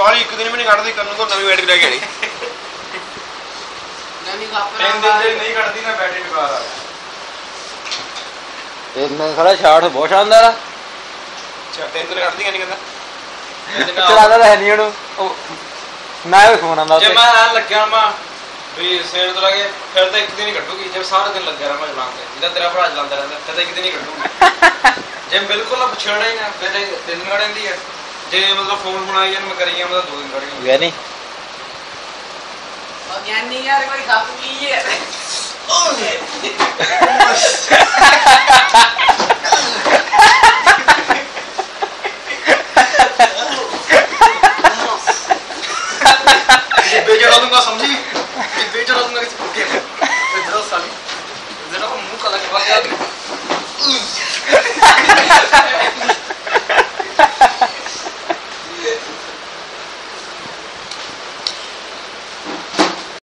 ਸਾਰੀ ਇੱਕ ਦਿਨ ਵੀ ਨਹੀਂ ਕੱਢਦੀ ਕਰਨ ਨੂੰ ਨਵੀਂ ਬੈਟਰੀ ਲੈ ਕੇ ਆਣੀ ਨਵੀਂ ਤਿੰਨ ਦਿਨ ਨਹੀਂ ਕੱਢਦੀ ਨਾ ਬੈਟਰੀ ਬਕਾਰ ਆ ਇਹਨਾਂ ਖੜਾ ਸ਼ਾਟ ਬਹੁਤ ਸ਼ਾਨਦਾਰ ਆ। ਅੱਛਾ ਤਿੰਨ ਦਿਨ ਨਹੀਂ ਕਹਿੰਦਾ? ਚਲਾਦਾ ਤਾਂ ਹੈ ਨਹੀਂ ਉਹਨੂੰ। ਉਹ ਨਾ ਉਹ ਫੋਨ ਆਉਂਦਾ ਜੇ ਮੈਂ ਐਂ ਲੱਗਿਆ ਮੈਂ ਵੀ ਸਵੇਰ ਤੋਂ ਲੱਗੇ ਫਿਰ ਤਾਂ ਇੱਕ ਦਿਨ ਹੀ ਕੱਢੂਗੀ ਜੇ ਸਾਰਾ ਦਿਨ ਲੱਗਿਆ ਰਹਾਂ ਚਲਾਉਣ ਤੇ। ਜਿਹਦਾ ਤੇਰਾ ਭਰਾ ਚਲਾਉਂਦਾ ਰਹਿੰਦਾ ਫਿਰ ਤਾਂ ਇੱਕ ਦਿਨ ਹੀ ਕੱਢੂਗੀ। ਜੇ ਬਿਲਕੁਲ ਹੀ ਨਾ ਫਿਰ ਤਾਂ ਤਿੰਨ ਦਿਨ ਕੱਢ ਜਾਂਦੀ ਹੈ। ਜੇ ਮਤਲਬ ਫੋਨ ਬਣਾਈ ਜਾਂ ਮੈਂ ਕਰੀ ਜਾਂ ਦੋ ਦਿਨ ਕੱਢ ਜਾਂਦੀ ਗਿਆ ਨਹੀਂ ਉਹ ਗਿਆਨੀ ਯਾਰ ਕੋਈ ਖੱਪ ਕੀ ਹੈ?